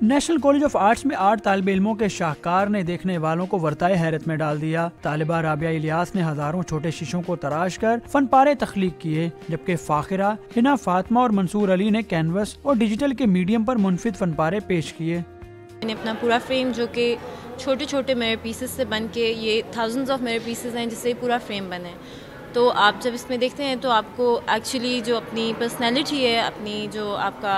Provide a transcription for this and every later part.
National College of arts में आठ तालब इलमों के शाहकार ने देखने वालों को वर्ताए हैरत में डाल दिया। तालिबा राबिया इलियास ने हज़ारों छोटे शीशों को तराश कर फन पारे तख्लीक किए, जबकि फाखिरा, हिना फातमा और मंसूर अली ने कैनवस और डिजिटल के मीडियम पर मुनफिद फन पारे पेश किए। मैंने अपना पूरा फ्रेम जो कि छोटे छोटे मेरे पीसेस से बन के, ये थाउजेंड्स ऑफ़ मेरे पीसेस हैं जिससे पूरा फ्रेम बने। तो आप जब इसमें देखते हैं तो आपको एक्चुअली जो अपनी पर्सनैलिटी है, अपनी जो आपका,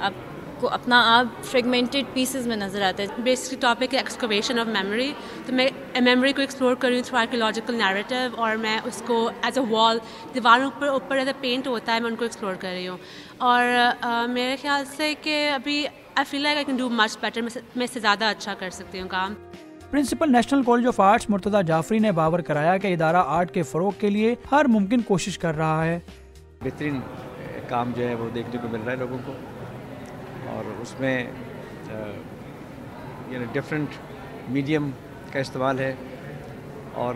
आप आपको अपना आप फ्रेगमेंटेड पीसेस में नज़र आता है। बेसिक टॉपिक है एक्सकवेशन ऑफ़ मेमोरी तो मैं मेमोरी को एक्सप्लोर कर रही हूँ थ्रू आर्कियोलॉजिकल नैरेटिव और मैं उसको एज अ वॉल दीवारों पर ऊपर एज अ पेंट होता है मैं उनको एक्सप्लोर कर रही हूँ। और uh, मेरे ख्याल से कि अभी I feel like I can do much better मैं इससे ज़्यादा अच्छा कर सकती हूँ काम। Principal National College of Arts Murtaza Jafri ने बावर कराया कि इदारा आर्ट के फ़रोग के लिए हर मुमकिन कोशिश कर रहा है। बेहतरीन काम जो है वो देखने को मिल रहा है लोगों को। और उसमें यानी डिफरेंट मीडियम का इस्तेमाल है और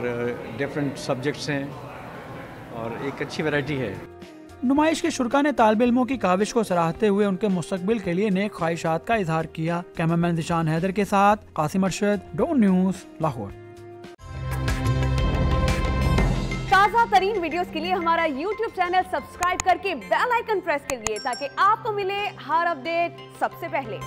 डिफरेंट सब्जेक्ट्स हैं और एक अच्छी वैरायटी है। नुमाइश के शुरा ने तालब इलमों की काविश को सराहते हुए उनके मुस्तबिल के लिए नेक ख्वाहिशात का इजहार किया। कैमरामैन दिशान हैदर के साथ कासिम अरशद डो न्यूज़, लाहौर। ताज़ा तरीन वीडियो के लिए हमारा यूट्यूब चैनल सब्सक्राइब करके बेल आइकन प्रेस करिए ताकि आपको मिले हर अपडेट सबसे पहले।